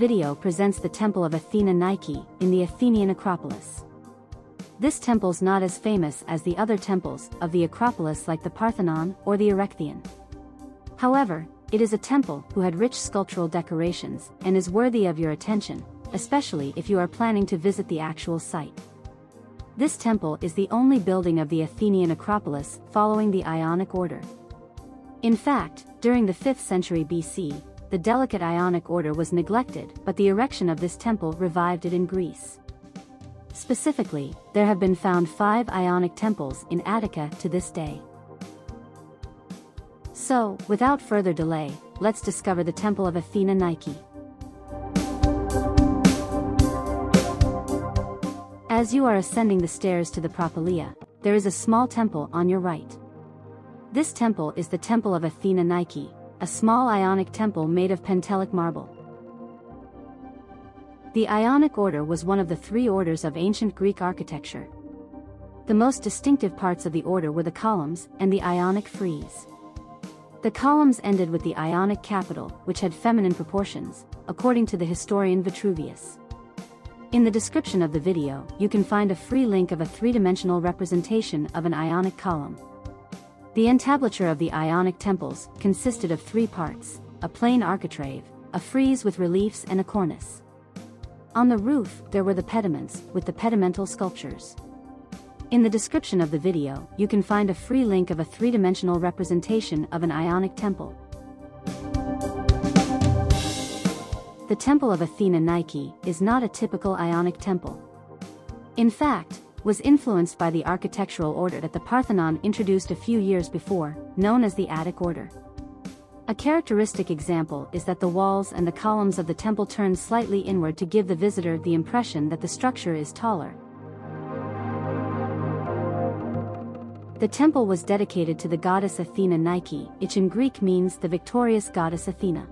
Video presents the Temple of Athena Nike in the Athenian Acropolis. This temple's not as famous as the other temples of the Acropolis like the Parthenon or the Erechtheion. However, it is a temple who had rich sculptural decorations and is worthy of your attention, especially if you are planning to visit the actual site. This temple is the only building of the Athenian Acropolis following the Ionic order. In fact, during the 5th century BC, the delicate Ionic order was neglected but the erection of this temple revived it in Greece. Specifically, there have been found five Ionic temples in Attica to this day. So, without further delay, let's discover the Temple of Athena Nike. As you are ascending the stairs to the Propylaea, there is a small temple on your right. This temple is the Temple of Athena Nike, a small Ionic temple made of Pentelic marble. The Ionic order was one of the three orders of ancient Greek architecture. The most distinctive parts of the order were the columns and the Ionic frieze. The columns ended with the Ionic capital, which had feminine proportions, according to the historian Vitruvius. In the description of the video, you can find a free link of a three-dimensional representation of an Ionic column. The entablature of the Ionic temples consisted of three parts, a plain architrave, a frieze with reliefs and a cornice. On the roof, there were the pediments, with the pedimental sculptures. In the description of the video, you can find a free link of a three-dimensional representation of an Ionic temple. The Temple of Athena Nike is not a typical Ionic temple. In fact, was influenced by the architectural order that the Parthenon introduced a few years before, known as the Attic order. A characteristic example is that the walls and the columns of the temple turn slightly inward to give the visitor the impression that the structure is taller. The temple was dedicated to the goddess Athena Nike, which in Greek means the victorious goddess Athena.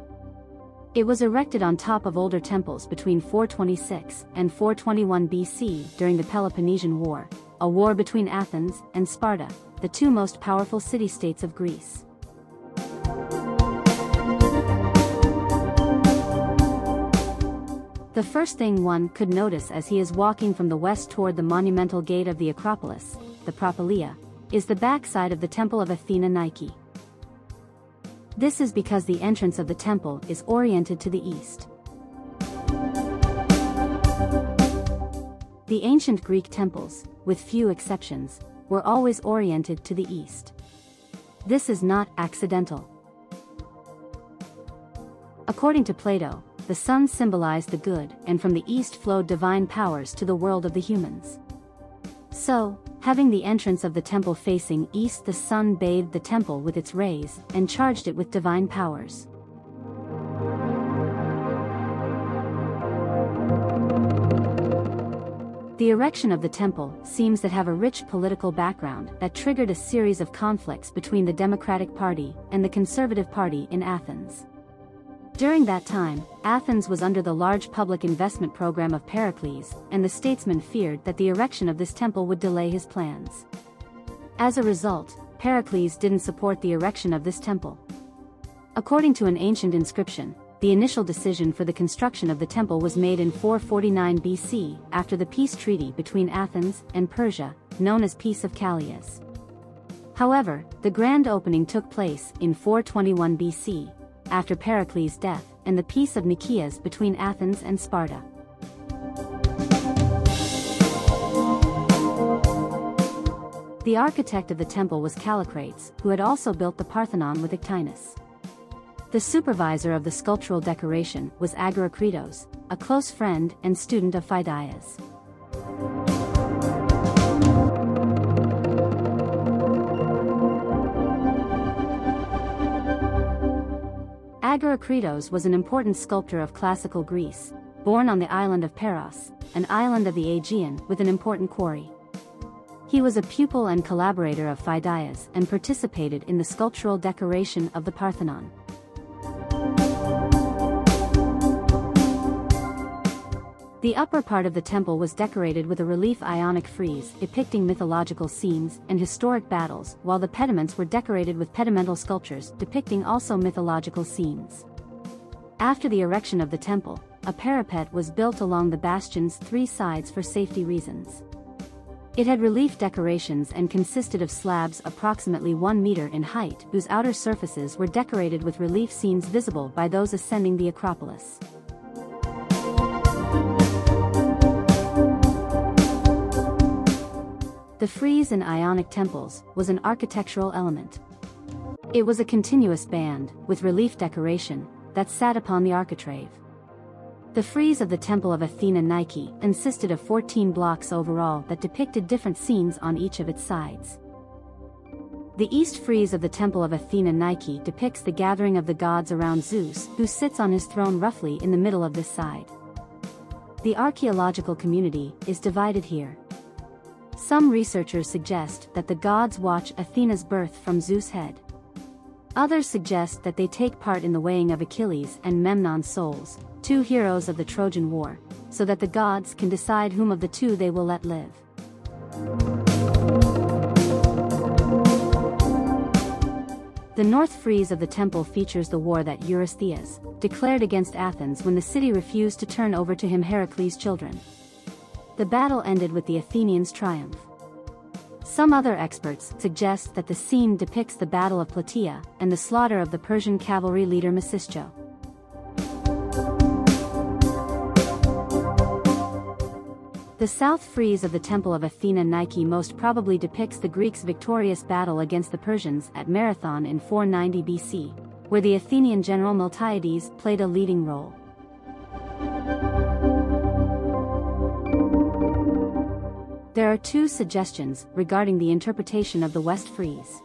It was erected on top of older temples between 426 and 421 BC during the Peloponnesian War, a war between Athens and Sparta, the two most powerful city-states of Greece. The first thing one could notice as he is walking from the west toward the monumental gate of the Acropolis, the Propylaea, is the backside of the Temple of Athena Nike. This is because the entrance of the temple is oriented to the east. The ancient Greek temples, with few exceptions, were always oriented to the east. This is not accidental. According to Plato, the sun symbolized the good and from the east flowed divine powers to the world of the humans. So, Having the entrance of the temple facing east the sun bathed the temple with its rays and charged it with divine powers. The erection of the temple seems to have a rich political background that triggered a series of conflicts between the Democratic Party and the Conservative Party in Athens. During that time, Athens was under the large public investment program of Pericles, and the statesman feared that the erection of this temple would delay his plans. As a result, Pericles didn't support the erection of this temple. According to an ancient inscription, the initial decision for the construction of the temple was made in 449 BC after the peace treaty between Athens and Persia, known as Peace of Callias. However, the grand opening took place in 421 BC, after Pericles' death, and the Peace of Nicias between Athens and Sparta. The architect of the temple was Callicrates, who had also built the Parthenon with Ictinus. The supervisor of the sculptural decoration was Agorakritos, a close friend and student of Phidias. Agorakritos was an important sculptor of classical Greece, born on the island of Paros, an island of the Aegean with an important quarry. He was a pupil and collaborator of Phidias and participated in the sculptural decoration of the Parthenon. The upper part of the temple was decorated with a relief Ionic frieze depicting mythological scenes and historic battles, while the pediments were decorated with pedimental sculptures depicting also mythological scenes. After the erection of the temple, a parapet was built along the bastion's three sides for safety reasons. It had relief decorations and consisted of slabs approximately 1 meter in height whose outer surfaces were decorated with relief scenes visible by those ascending the Acropolis. The frieze in Ionic temples was an architectural element. It was a continuous band, with relief decoration, that sat upon the architrave. The frieze of the Temple of Athena Nike consisted of 14 blocks overall that depicted different scenes on each of its sides. The east frieze of the Temple of Athena Nike depicts the gathering of the gods around Zeus, who sits on his throne roughly in the middle of this side. The archaeological community is divided here. Some researchers suggest that the gods watch Athena's birth from Zeus' head. Others suggest that they take part in the weighing of Achilles and Memnon's souls, two heroes of the Trojan War, so that the gods can decide whom of the two they will let live. The north frieze of the temple features the war that Eurystheus declared against Athens when the city refused to turn over to him Heracles' children. The battle ended with the Athenians' triumph. Some other experts suggest that the scene depicts the Battle of Plataea and the slaughter of the Persian cavalry leader Mecisteus. The south frieze of the Temple of Athena Nike most probably depicts the Greeks' victorious battle against the Persians at Marathon in 490 BC, where the Athenian general Miltiades played a leading role. There are two suggestions regarding the interpretation of the West Frieze.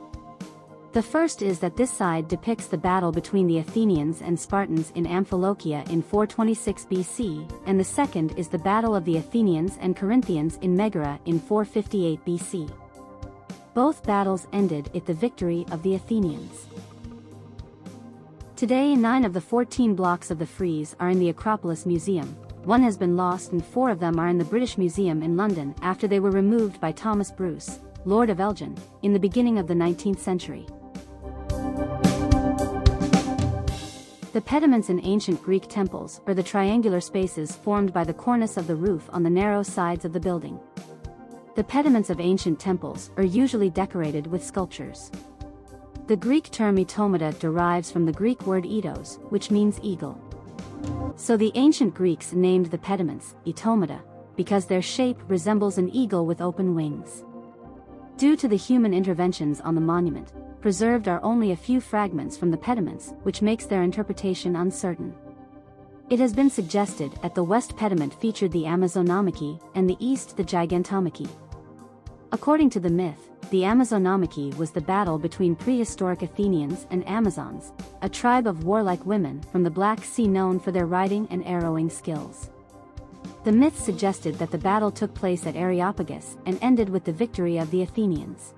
The first is that this side depicts the battle between the Athenians and Spartans in Amphilochia in 426 BC, and the second is the battle of the Athenians and Corinthians in Megara in 458 BC. Both battles ended with the victory of the Athenians. Today nine of the 14 blocks of the frieze are in the Acropolis Museum, one has been lost and four of them are in the British Museum in London after they were removed by Thomas Bruce, Lord of Elgin, in the beginning of the 19th century. The pediments in ancient Greek temples are the triangular spaces formed by the cornice of the roof on the narrow sides of the building. The pediments of ancient temples are usually decorated with sculptures. The Greek term etomata derives from the Greek word aetos, which means eagle. So the ancient Greeks named the pediments etomata, because their shape resembles an eagle with open wings. Due to the human interventions on the monument, preserved are only a few fragments from the pediments, which makes their interpretation uncertain. It has been suggested that the west pediment featured the Amazonomachy and the east the Gigantomachy. According to the myth, the Amazonomachy was the battle between prehistoric Athenians and Amazons, a tribe of warlike women from the Black Sea known for their riding and arrowing skills. The myth suggested that the battle took place at Areopagus and ended with the victory of the Athenians.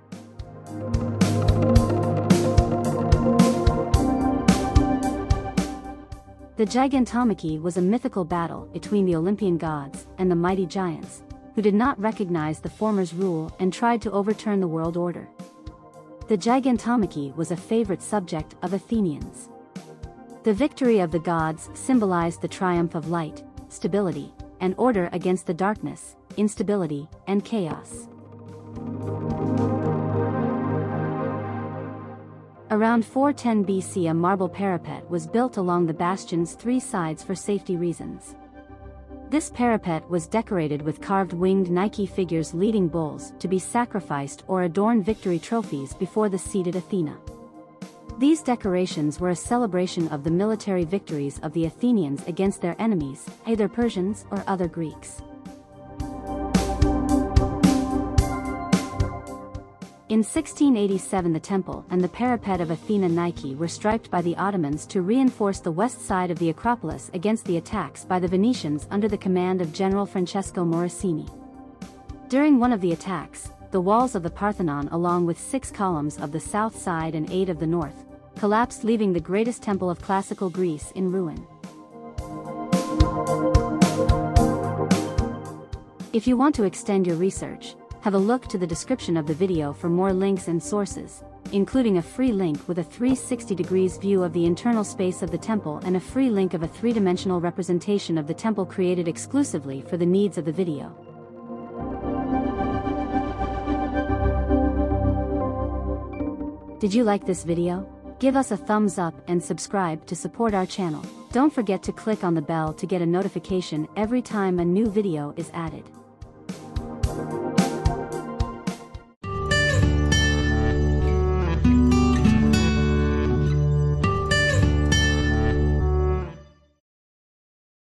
The Gigantomachy was a mythical battle between the Olympian gods and the mighty giants, who did not recognize the former's rule and tried to overturn the world order. The Gigantomachy was a favorite subject of Athenians. The victory of the gods symbolized the triumph of light, stability, and order against the darkness, instability, and chaos. Around 410 BC a marble parapet was built along the bastion's three sides for safety reasons. This parapet was decorated with carved winged Nike figures leading bulls to be sacrificed or adorn victory trophies before the seated Athena. These decorations were a celebration of the military victories of the Athenians against their enemies, either Persians or other Greeks. In 1687 the temple and the parapet of Athena Nike were striped by the Ottomans to reinforce the west side of the Acropolis against the attacks by the Venetians under the command of General Francesco Morosini. During one of the attacks, the walls of the Parthenon along with six columns of the south side and eight of the north, collapsed leaving the greatest temple of classical Greece in ruin. If you want to extend your research, Have a look to the description of the video for more links and sources, including a free link with a 360 degrees view of the internal space of the temple and a free link of a three-dimensional representation of the temple created exclusively for the needs of the video. Did you like this video? Give us a thumbs up and subscribe to support our channel. Don't forget to click on the bell to get a notification every time a new video is added.